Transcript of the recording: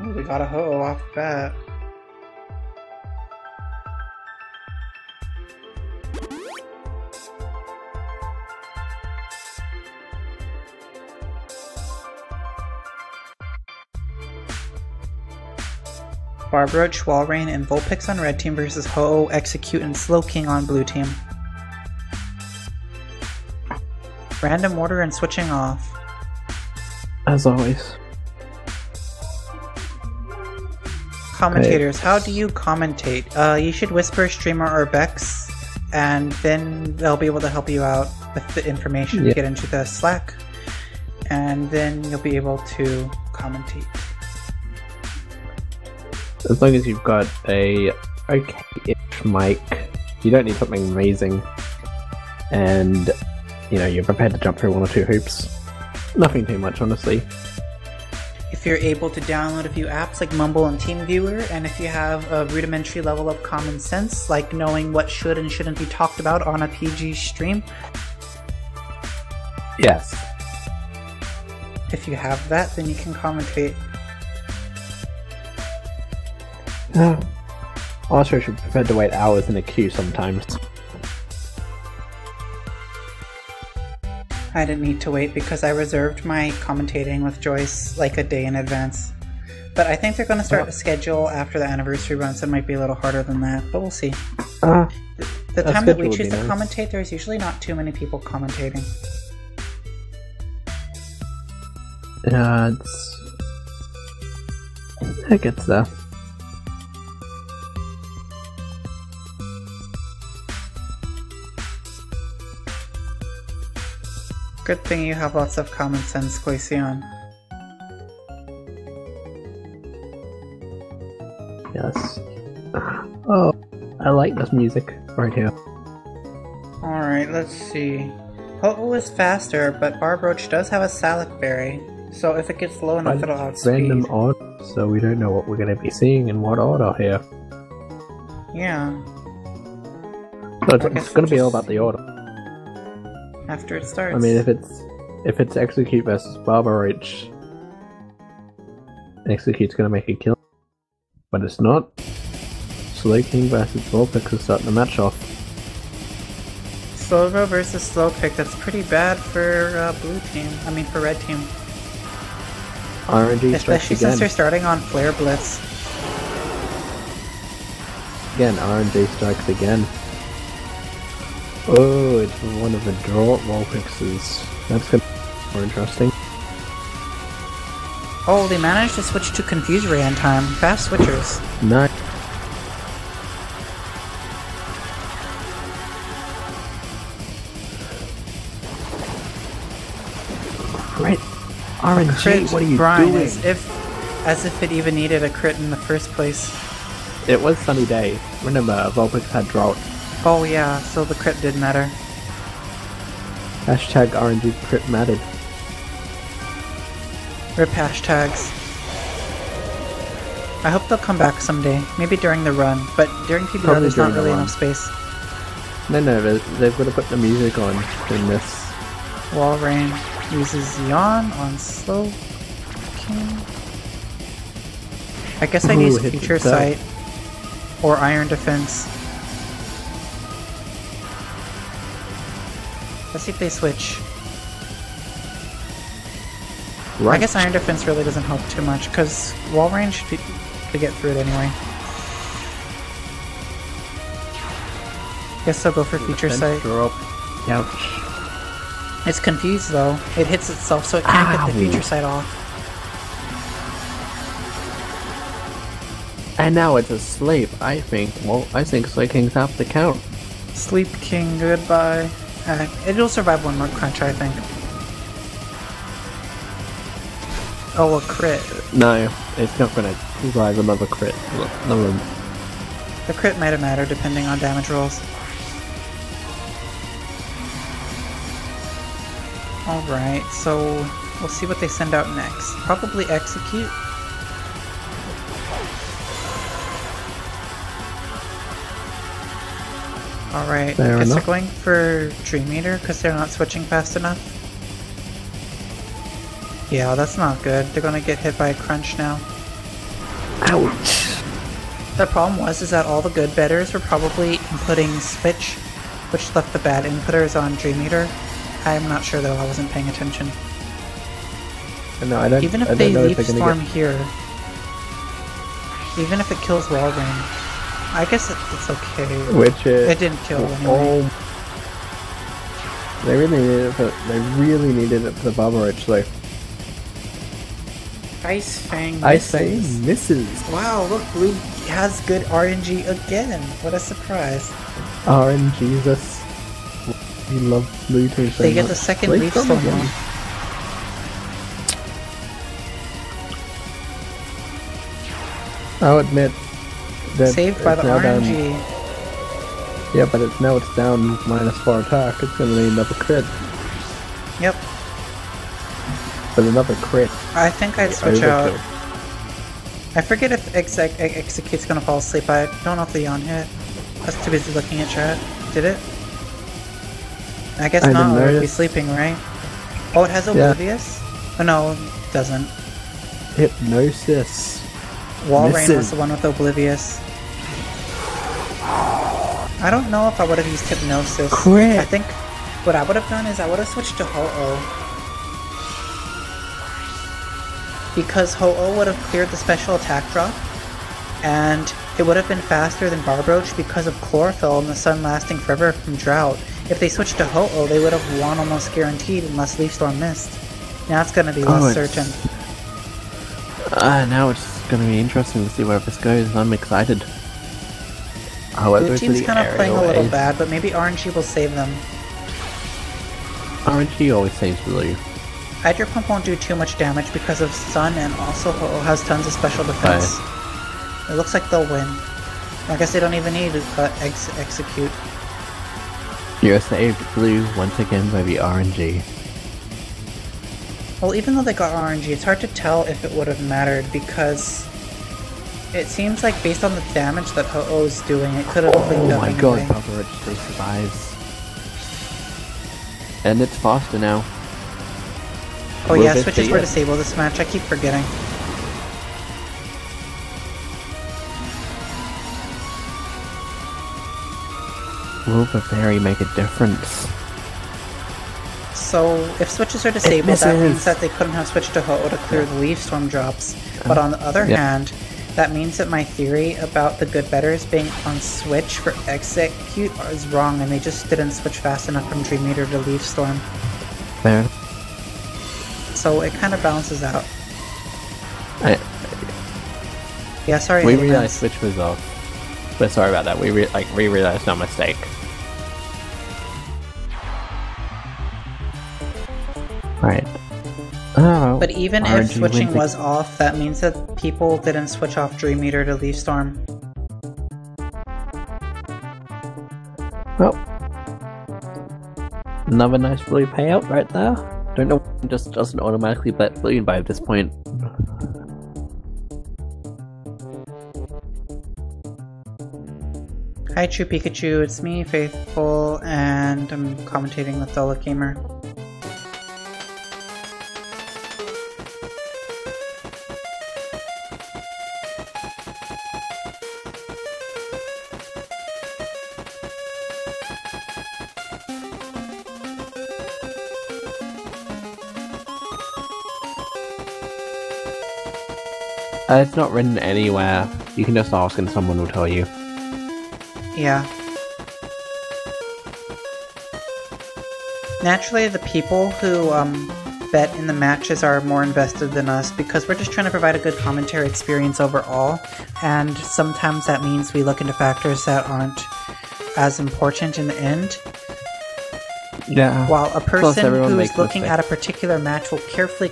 Ooh, we got a ho off the bat. Barboach, Walrein, and Vulpix on red team versus Ho-Oh, Exeggcute, and Slowking on blue team. Random order and switching off. As always. Commentators, how do you commentate? Uh, you should whisper streamer or Bex, and then they'll be able to help you out with the information. Yeah. Get into the Slack, and then you'll be able to commentate. As long as you've got a okay-ish mic, you don't need something amazing, and you know you're prepared to jump through one or two hoops. Nothing too much, honestly. If you're able to download a few apps like Mumble and TeamViewer, and if you have a rudimentary level of common sense, like knowing what should and shouldn't be talked about on a PG stream, Yes. if you have that, then you can commentate. also, should be prepared to wait hours in a queue sometimes. I didn't need to wait because I reserved my commentating with Joyce like a day in advance. But I think they're going to start Oh. a schedule after the anniversary run, so it might be a little harder than that, but we'll see. Ah, The A time that we choose to nice. commentate, there's usually not too many people commentating. yeah, it's it gets there. Good thing you have lots of common sense, Glaceon. Yes. Oh, I like this music right here. Alright, let's see. Ho-Oh is faster, but Barboach does have a Salic Berry, so if it gets low enough, it'll it's random outspeed. order, so we don't know what we're going to be seeing in what order here. Yeah, So it's, it's going to be all about the order. After it starts. I mean, if it's if it's Exeggcute versus Barboach, Exeggcute's going to make a kill, but it's not. Slowking versus Vulpix is starting the match off. Slovo versus Slow Pick, that's pretty bad for uh, blue team. I mean, for red team. RNG strikes Especially again. since they're starting on Flare Blitz. Again, RNG strikes again. Oh, it's one of the draw Vulpixes. That's gonna be more interesting. Oh, they managed to switch to Confuse Ray in time. Fast switchers. Nice. Crit. RNG, Crit, what are you Brian, doing? As if, as if it even needed a crit in the first place. It was sunny day. Remember, Vulpix had drought. Oh yeah, so the crit did matter. Hashtag RNG crit mattered. Rip hashtags. I hope they'll come back someday. Maybe during the run, but during PBR Probably there's not during the really run. enough space. No, no, they- they've got to put the music on in this. Walrein uses Yawn on Slow King. I guess Ooh, use Future. Sight or Iron Defense. Let's see if they switch. Right. I guess Iron Defense really doesn't help too much because Wall range should be get through it anyway. Guess I'll go for Future Defense Sight. Drop. Ouch. It's confused though. It hits itself, so it can't get the Ow. Future Sight off. And now it's asleep. I think. Well, I think Slowking's half the count. Sleep King, goodbye. Uh, it'll survive one more crunch, I think. Oh, a crit. No, it's not gonna survive another crit. Another. The crit might have mattered depending on damage rolls. Alright, so we'll see what they send out next. Probably Exeggcute. Alright, Fair guess enough. they're going for Dream Eater because they're not switching fast enough. Yeah, that's not good. They're gonna get hit by a crunch now. Ouch. The problem was is that all the good betters were probably inputting Switch, which left the bad inputters on Dream Eater. I'm not sure though, I wasn't paying attention. No, I don't. Even if I they don't know leave if they're Storm gonna here, even if it kills Walrein, I guess it's okay. which is It didn't kill. Oh. They really needed it for. They really needed it for the Roach though. Ice Fang I say misses. misses. Wow, look, Blue has good RNG again. What a surprise. RNG Jesus. You love Blue Team so They get much. the second Please Leaf Storm again. I'll admit that Saved by the now down- RNG. yeah, but it's now it's down minus four attack. It's gonna need another crit, Yep. but another crit. I think I'd switch out. I forget if exec- ex- Exeggcute's gonna fall asleep. I don't know if Leon hit. I was too busy looking at chat. Did it? I guess I not. It would be sleeping, right? Oh, it has Oblivious? Oh, no, it doesn't. Hypnosis. Walrein was the one with Oblivious. I don't know if I would have used Hypnosis. Crit. I think what I would have done is I would have switched to Ho-Oh. Because Ho-Oh would have cleared the special attack drop, and it would have been faster than Barboach because of Chlorophyll and the sun lasting forever from Drought. If they switched to Ho-Oh, they would have won almost guaranteed unless Leaf Storm missed. Now it's gonna be Oh, less it's- certain. Uh, now it's gonna be interesting to see where this goes. I'm excited. However, Blue team's kind of playing a little bad, but maybe RNG will save them. RNG always saves blue. Hydro Pump won't do too much damage because of Sun and also has tons of special defense. It looks like they'll win. I guess they don't even need to uh, ex Exeggcute. You're saved blue once again by the RNG. Well, even though they got RNG, it's hard to tell if it would have mattered because it seems like based on the damage that Ho-Oh is doing, it could have Oh cleaned up Oh my anyway. god, Papa Roach still survives. And it's faster now. Oh yeah, switches were disabled this match. I keep forgetting. Will the fairy make a difference? So, if switches are disabled, that means that they couldn't have switched to Ho-Oh to clear the Leaf Storm drops. But on the other Yeah. hand, that means that my theory about the good betters being on switch for Exeggcute is wrong, and they just didn't switch fast enough from Dream Eater to Leaf Storm. Fair. So it kind of balances out. I, Yeah, sorry. we realized Switch was off. But sorry about that. We re- like we realized our mistake. Right. Oh. But even if switching wins was off, that means that people didn't switch off Dream Eater to Leaf Storm. Well, another nice blue payout right there. Don't know, why it just doesn't automatically bet blue by this point. Hi, True Pikachu. It's me, Faithful, and I'm commentating with Dollar Gamer. Uh, it's not written anywhere. You can just ask and someone will tell you. Yeah. Naturally, the people who um, bet in the matches are more invested than us because we're just trying to provide a good commentary experience overall, and sometimes that means we look into factors that aren't as important in the end. Yeah. While a person who's looking mistakes. at a particular match will carefully